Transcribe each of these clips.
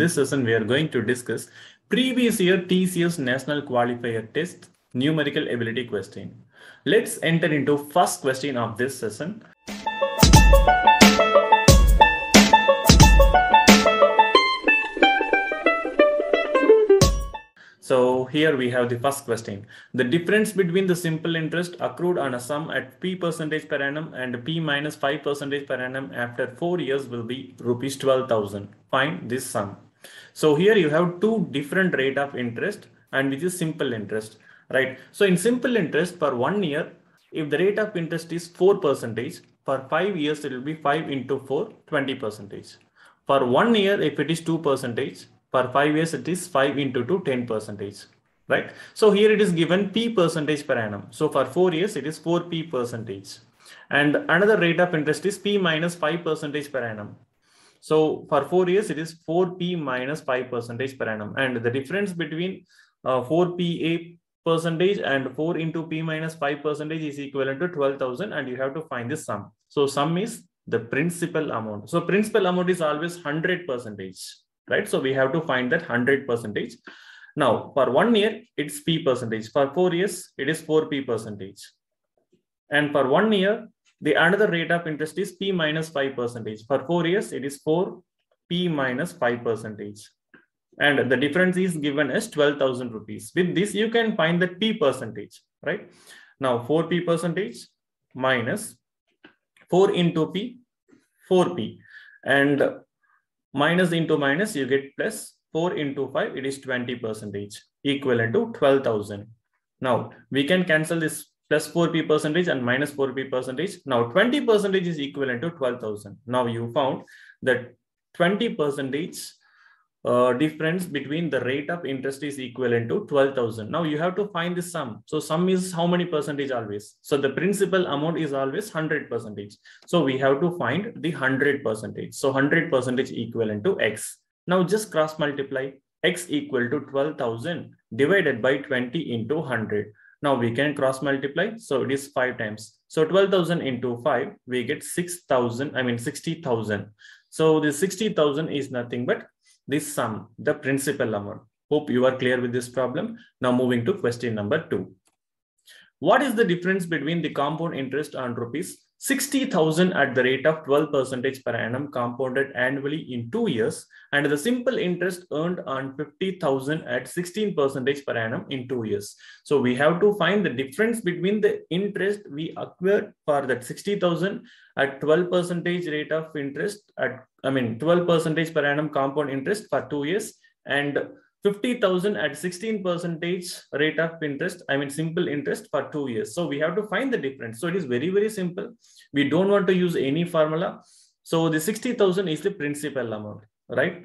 this session, we are going to discuss previous year TCS National Qualifier Test numerical ability question. Let's enter into first question of this session. So here we have the first question. The difference between the simple interest accrued on a sum at P percentage per annum and P minus 5 percentage per annum after four years will be rupees 12,000. Find this sum. So here you have two different rate of interest and which is simple interest, right? So in simple interest for one year, if the rate of interest is 4 percentage, for five years it will be 5 into 4, 20 percentage. For one year, if it is 2 percentage, for five years it is 5 into 2 10 percentage right so here it is given p percentage per annum so for four years it is 4 p percentage and another rate of interest is p minus 5 percentage per annum so for four years it is 4 p minus 5 percentage per annum and the difference between uh, 4 pa percentage and 4 into p minus 5 percentage is equivalent to 12000 and you have to find this sum so sum is the principal amount so principal amount is always 100 percentage right? So we have to find that 100 percentage. Now, for one year, it's P percentage. For four years, it is 4P percentage. And for one year, the another rate of interest is P minus 5 percentage. For four years, it is 4P minus 5 percentage. And the difference is given as 12,000 rupees. With this, you can find the P percentage, right? Now, 4P percentage minus 4 into P, 4P. And minus into minus, you get plus 4 into 5, it is 20 percentage, equivalent to 12,000. Now, we can cancel this plus 4p percentage and minus 4p percentage. Now, 20 percentage is equivalent to 12,000. Now, you found that 20 percentage uh, difference between the rate of interest is equivalent to 12,000. Now you have to find the sum. So sum is how many percentage always? So the principal amount is always 100 percentage. So we have to find the 100 percentage. So 100 percentage equivalent to X. Now just cross multiply X equal to 12,000 divided by 20 into 100. Now we can cross multiply. So it is five times. So 12,000 into five, we get 6,000, I mean 60,000. So the 60,000 is nothing but this sum, the principal amount. Hope you are clear with this problem. Now moving to question number two. What is the difference between the compound interest on rupees 60,000 at the rate of 12 percentage per annum compounded annually in two years and the simple interest earned on 50,000 at 16 percentage per annum in two years. So we have to find the difference between the interest we acquired for that 60,000 at 12 percentage rate of interest at, I mean, 12 percentage per annum compound interest for two years and 50,000 at 16 percentage rate of interest, I mean, simple interest for two years. So we have to find the difference. So it is very, very simple. We don't want to use any formula. So the 60,000 is the principal amount, right?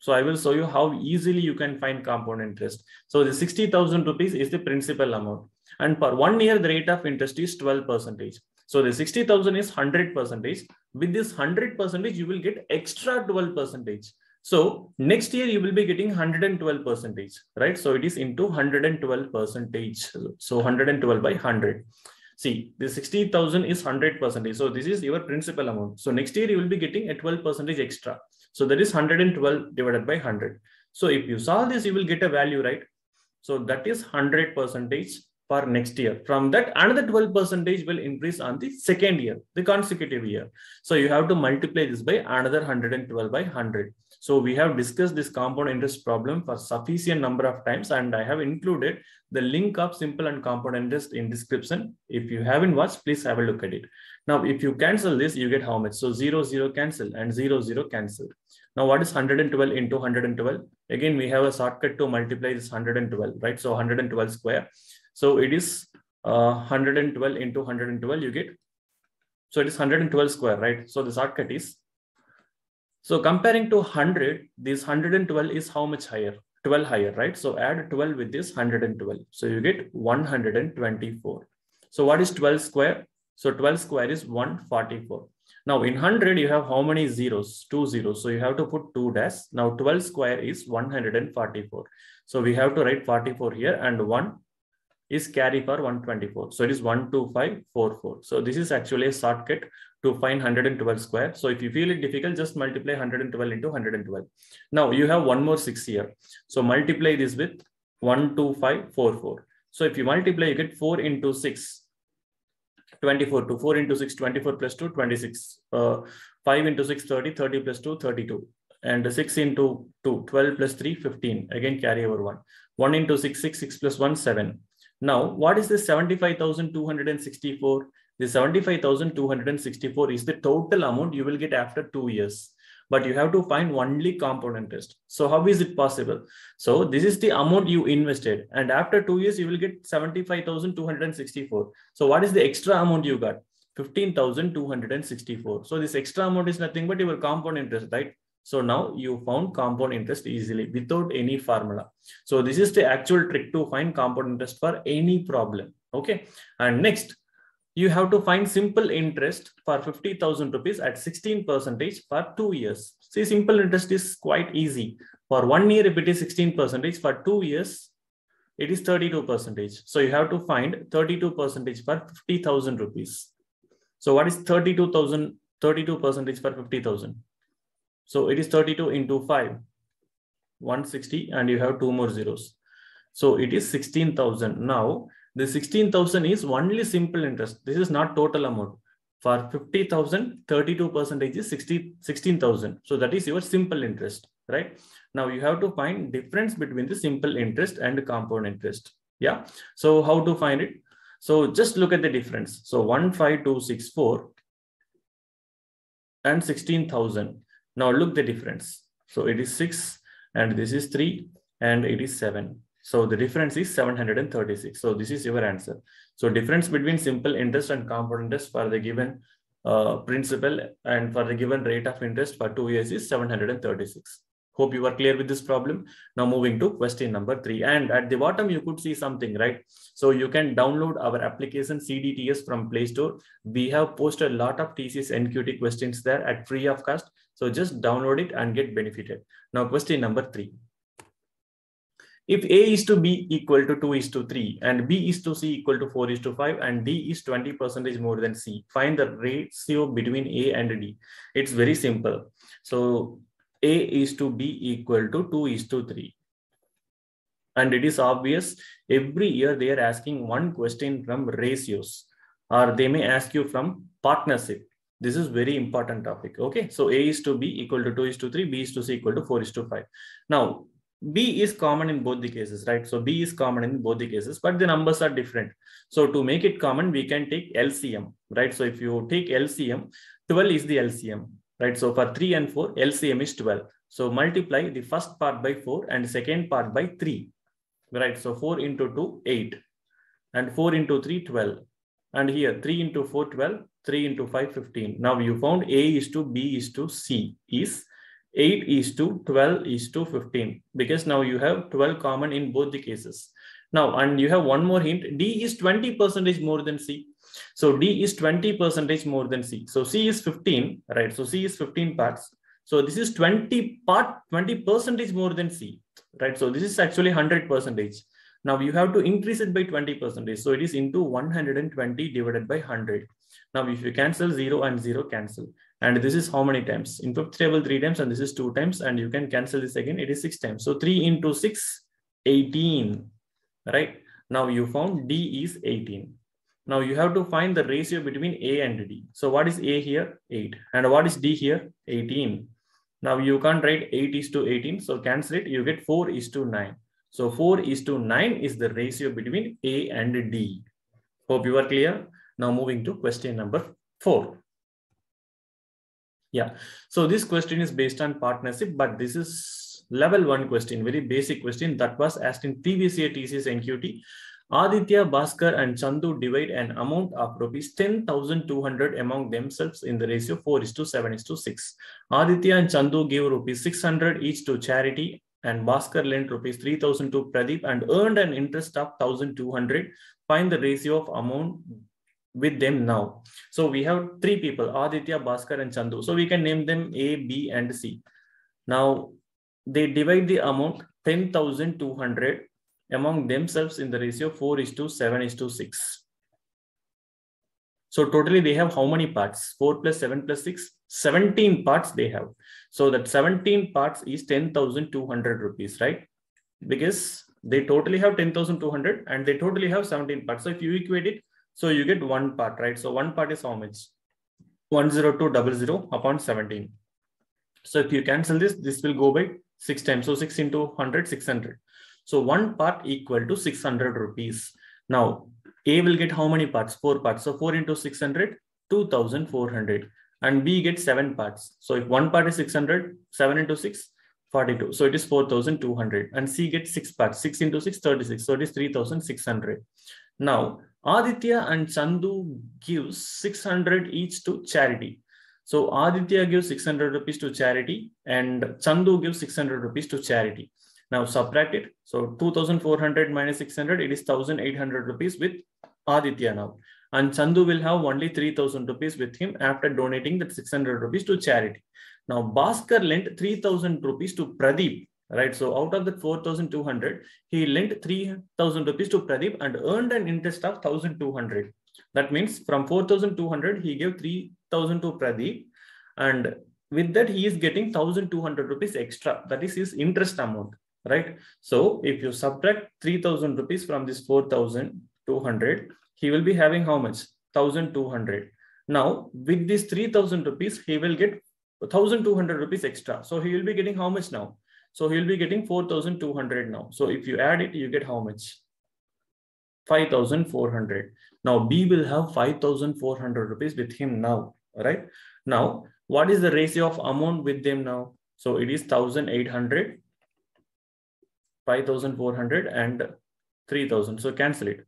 So I will show you how easily you can find compound interest. So the 60,000 rupees is the principal amount. And for one year, the rate of interest is 12 percentage. So the 60,000 is 100 percentage. With this 100 percentage, you will get extra 12 percentage. So next year you will be getting 112 percentage, right? So it is into 112 percentage. So 112 by 100. See, the 60,000 is 100 percentage. So this is your principal amount. So next year you will be getting a 12 percentage extra. So that is 112 divided by 100. So if you solve this, you will get a value, right? So that is 100 percentage for next year. From that, another 12 percentage will increase on the second year, the consecutive year. So you have to multiply this by another 112 by 100. So we have discussed this compound interest problem for sufficient number of times and I have included the link of simple and compound interest in description. If you haven't watched, please have a look at it. Now, if you cancel this, you get how much? So 0, 0 cancel and 0, 0 cancel. Now, what is 112 into 112? Again, we have a shortcut to multiply this 112, right? So 112 square. So it is uh, 112 into 112, you get. So it is 112 square, right? So the shortcut is. So comparing to 100, this 112 is how much higher? 12 higher, right? So add 12 with this 112. So you get 124. So what is 12 square? So 12 square is 144. Now in 100, you have how many zeros? Two zeros. So you have to put two dash. Now 12 square is 144. So we have to write 44 here and 1 is carry for 124. So it is 12544. So this is actually a shortcut to find 112 square. So if you feel it difficult, just multiply 112 into 112. Now you have one more six here. So multiply this with 12544. So if you multiply, you get 4 into 6, 24 to 4 into 6, 24 plus 2, 26. Uh, 5 into 6, 30, 30 plus 2, 32. And 6 into 2, 12 plus 3, 15. Again, carry over 1. 1 into 6, 6, 6 plus 1, 7. Now, what is this 75,264? The 75,264 is the total amount you will get after two years. But you have to find only compound interest. So how is it possible? So this is the amount you invested. And after two years, you will get 75,264. So what is the extra amount you got? 15,264. So this extra amount is nothing but your compound interest, right? So now you found compound interest easily without any formula. So this is the actual trick to find compound interest for any problem. Okay. And next, you have to find simple interest for 50,000 rupees at 16 percentage for two years. See, simple interest is quite easy. For one year, if it is 16 percentage, for two years, it is 32 percentage. So you have to find 32 percentage for 50,000 rupees. So what is 32,000, 32 percentage for 50,000? So it is 32 into 5, 160, and you have two more zeros. So it is 16,000. Now, the 16,000 is only simple interest. This is not total amount. For 50,000, 32 percentage is 60, 16,000. So that is your simple interest, right? Now you have to find difference between the simple interest and compound interest. Yeah. So how to find it? So just look at the difference. So 15264 and 16,000. Now look the difference. So it is 6 and this is 3 and it is 7. So the difference is 736. So this is your answer. So difference between simple interest and compound interest for the given uh, principal and for the given rate of interest for two years is 736. Hope you are clear with this problem. Now moving to question number three. And at the bottom, you could see something, right? So you can download our application CDTS from Play Store. We have posted a lot of TCS NQT questions there at free of cost. So just download it and get benefited. Now question number three. If A is to B equal to 2 is to 3 and B is to C equal to 4 is to 5 and D is 20 percentage more than C, find the ratio between A and D. It's very simple. So A is to B equal to 2 is to 3. And it is obvious every year they are asking one question from ratios or they may ask you from partnership. This is very important topic. Okay. So A is to B equal to 2 is to 3, B is to C equal to 4 is to 5. Now B is common in both the cases, right? So B is common in both the cases, but the numbers are different. So to make it common, we can take LCM, right? So if you take LCM, 12 is the LCM, right? So for 3 and 4, LCM is 12. So multiply the first part by 4 and second part by 3, right? So 4 into 2, 8. And 4 into 3, 12. And here 3 into 4, 12. 3 into 5, 15. Now you found A is to B is to C is 8 is to 12 is to 15 because now you have 12 common in both the cases. Now, and you have one more hint, D is 20 percentage more than C. So D is 20 percentage more than C. So C is 15, right? So C is 15 parts. So this is 20 part, 20 percentage more than C, right? So this is actually 100 percentage. Now you have to increase it by 20 percentage. So it is into 120 divided by 100. Now if you cancel 0 and 0 cancel. And this is how many times? In fifth table, 3 times and this is 2 times. And you can cancel this again. It is 6 times. So 3 into 6, 18. Right? Now you found D is 18. Now you have to find the ratio between A and D. So what is A here? 8. And what is D here? 18. Now you can't write 8 is to 18. So cancel it. You get 4 is to 9. So 4 is to 9 is the ratio between A and D. Hope you are clear. Now moving to question number 4. Yeah, so this question is based on partnership, but this is level one question, very basic question that was asked in previous year TCS NQT. Aditya, Bhaskar and Chandu divide an amount of rupees 10,200 among themselves in the ratio 4 is to 7 is to 6. Aditya and Chandu give rupees 600 each to charity and Bhaskar lent rupees 3000 to Pradeep and earned an interest of 1200. Find the ratio of amount with them now. So we have three people, Aditya, Bhaskar and Chandu. So we can name them A, B and C. Now they divide the amount 10,200 among themselves in the ratio 4 is to 7 is to 6. So totally they have how many parts? 4 plus 7 plus 6, 17 parts they have. So that 17 parts is 10,200 rupees, right? Because they totally have 10,200 and they totally have 17 parts. So if you equate it, so you get one part, right? So one part is how much? 10200 upon 17. So if you cancel this, this will go by 6 times. So 6 into 100, 600. So one part equal to 600 rupees. Now, A will get how many parts? 4 parts. So 4 into 600, 2400. And B gets 7 parts. So if one part is 600, 7 into 6, 42. So it is 4200. And C gets 6 parts. 6 into 6, 36. So it is 3600. Now, Aditya and Chandu gives 600 each to charity. So Aditya gives 600 rupees to charity and Chandu gives 600 rupees to charity. Now subtract it. So 2400 minus 600, it is 1800 rupees with Aditya now. And Chandu will have only 3000 rupees with him after donating that 600 rupees to charity. Now Bhaskar lent 3000 rupees to Pradeep right? So out of the 4,200, he lent 3,000 rupees to Pradeep and earned an interest of 1,200. That means from 4,200, he gave 3,000 to Pradeep and with that, he is getting 1,200 rupees extra. That is his interest amount, right? So if you subtract 3,000 rupees from this 4,200, he will be having how much? 1,200. Now, with this 3,000 rupees, he will get 1,200 rupees extra. So he will be getting how much now? So he'll be getting 4,200 now. So if you add it, you get how much? 5,400. Now B will have 5,400 rupees with him now, right? Now, what is the ratio of amount with them now? So it is 1,800, 5,400 and 3,000. So cancel it.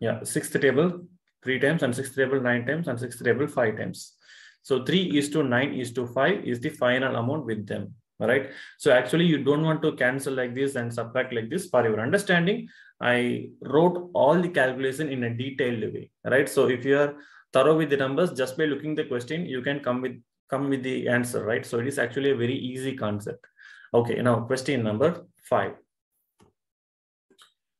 Yeah, sixth table three times and sixth table nine times and sixth table five times. So 3 is to 9 is to 5 is the final amount with them. All right. So actually you don't want to cancel like this and subtract like this for your understanding. I wrote all the calculation in a detailed way. Right. So if you are thorough with the numbers, just by looking the question, you can come with come with the answer. Right. So it is actually a very easy concept. Okay. Now question number five.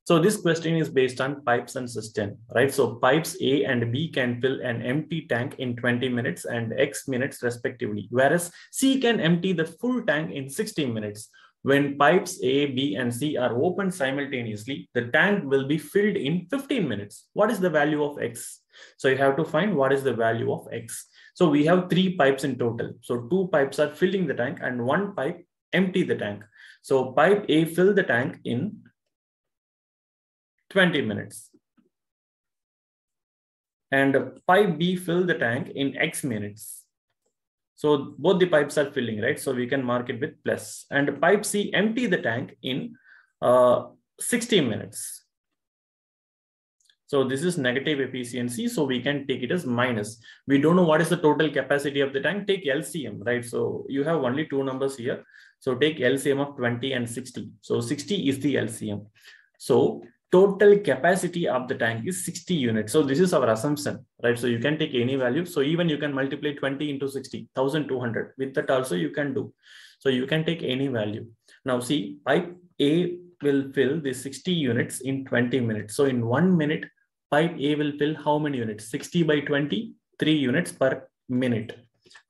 So this question is based on pipes and cistern, right? So pipes A and B can fill an empty tank in 20 minutes and X minutes respectively, whereas C can empty the full tank in 60 minutes. When pipes A, B, and C are opened simultaneously, the tank will be filled in 15 minutes. What is the value of X? So you have to find what is the value of X. So we have three pipes in total. So two pipes are filling the tank and one pipe empty the tank. So pipe A fill the tank in 20 minutes. And pipe B fill the tank in X minutes. So both the pipes are filling, right? So we can mark it with plus. And pipe C empty the tank in uh, 60 minutes. So this is negative efficiency. So we can take it as minus. We don't know what is the total capacity of the tank. Take LCM, right? So you have only two numbers here. So take LCM of 20 and 60. So 60 is the LCM. So total capacity of the tank is 60 units. So this is our assumption, right? So you can take any value. So even you can multiply 20 into 60, 1200. With that also you can do. So you can take any value. Now see, pipe A will fill the 60 units in 20 minutes. So in one minute, pipe A will fill how many units? 60 by 20, three units per minute.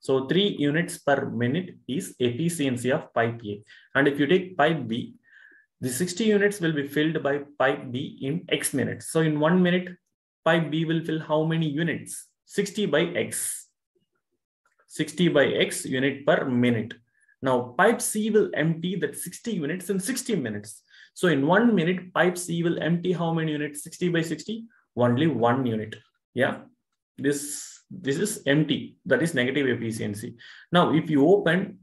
So three units per minute is efficiency of pipe A. And if you take pipe B, the 60 units will be filled by pipe B in X minutes. So in one minute, pipe B will fill how many units? 60 by X. 60 by X unit per minute. Now pipe C will empty that 60 units in 60 minutes. So in one minute, pipe C will empty how many units? 60 by 60? Only one unit. Yeah. This, this is empty. That is negative efficiency. Now, if you open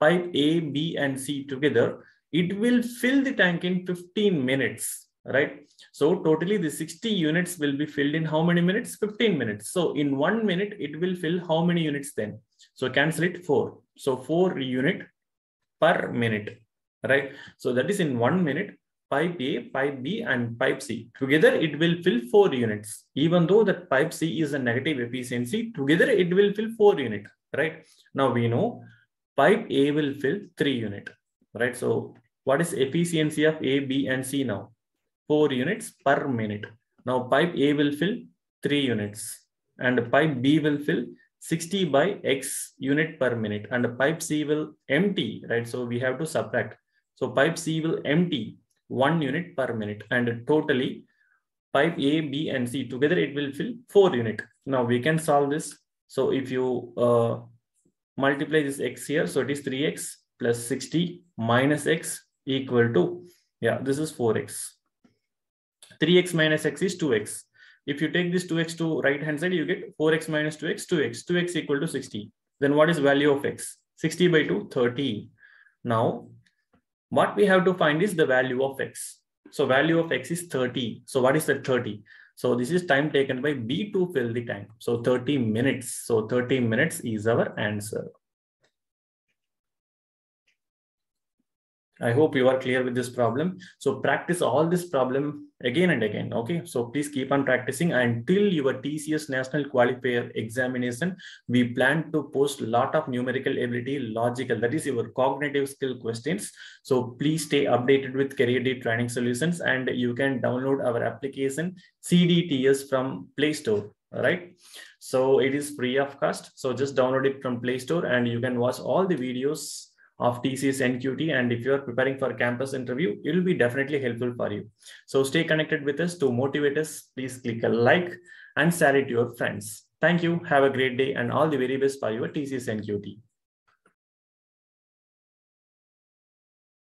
pipe A, B, and C together, it will fill the tank in 15 minutes, right? So totally the 60 units will be filled in how many minutes? 15 minutes. So in one minute, it will fill how many units then? So cancel it four. So four unit per minute, right? So that is in one minute, pipe A, pipe B, and pipe C. Together, it will fill four units. Even though that pipe C is a negative efficiency, together it will fill four unit, right? Now we know pipe A will fill three unit, right? So what is efficiency of A, B, and C now? 4 units per minute. Now pipe A will fill 3 units. And pipe B will fill 60 by X unit per minute. And pipe C will empty, right? So we have to subtract. So pipe C will empty 1 unit per minute. And totally pipe A, B, and C together, it will fill 4 unit. Now we can solve this. So if you uh, multiply this X here, so it is 3X plus 60 minus X equal to, yeah, this is 4X. 3X minus X is 2X. If you take this 2x to right hand side, you get 4x minus 2x, 2x, 2x equal to 60. Then what is value of x? 60 by 2, 30. Now, what we have to find is the value of x. So value of x is 30. So what is that 30? So this is time taken by B to fill the time. So 30 minutes. So 30 minutes is our answer. I hope you are clear with this problem. So practice all this problem again and again. Okay. So please keep on practicing until your TCS National Qualifier examination. We plan to post a lot of numerical ability, logical, that is your cognitive skill questions. So please stay updated with CareerDeed Training Solutions and you can download our application CDTS from Play Store. All right. So it is free of cost. So just download it from Play Store and you can watch all the videos of TCS NQT. And if you're preparing for a campus interview, it will be definitely helpful for you. So stay connected with us to motivate us. Please click a like and share it to your friends. Thank you. Have a great day and all the very best for your TCS NQT.